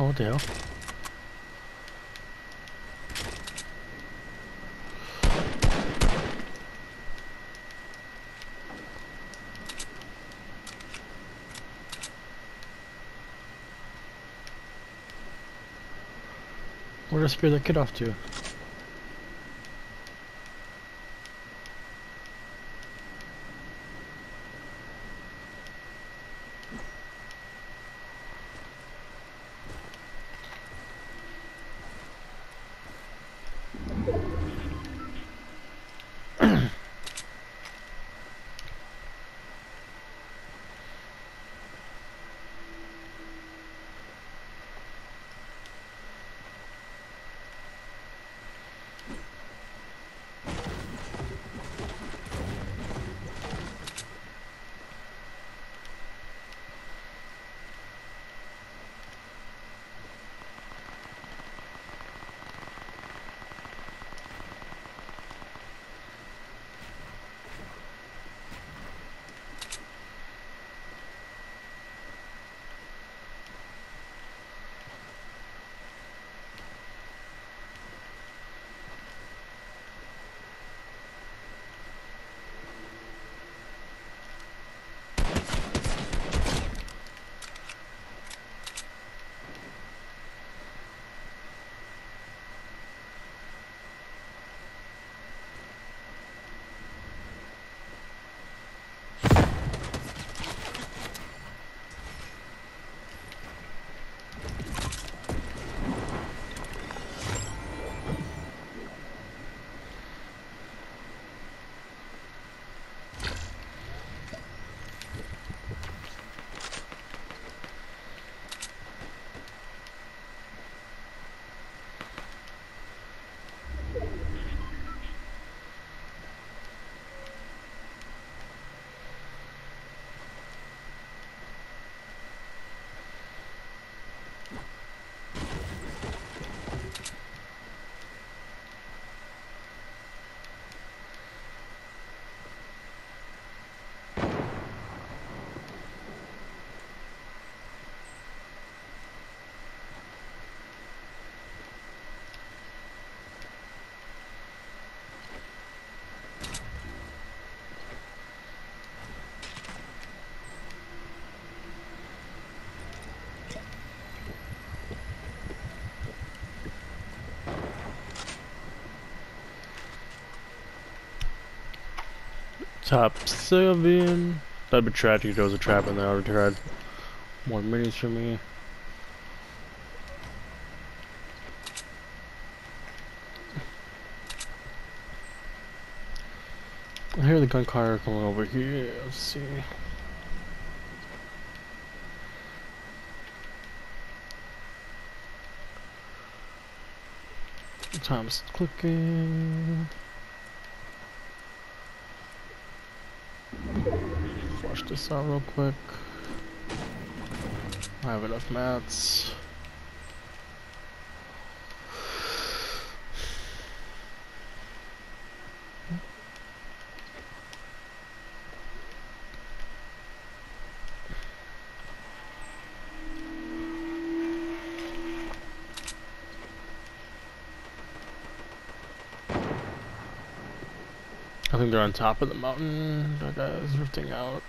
Oh, what the? Where I spear that kid off to? Top seven. That'd be tragic if there was a trap in there. I would have tried more minis for me. I hear the gun car coming over here. Let's see. Time's clicking. This out real quick. I have enough mats. I think they're on top of the mountain. That guy is drifting out.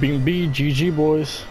Team B, GG boys.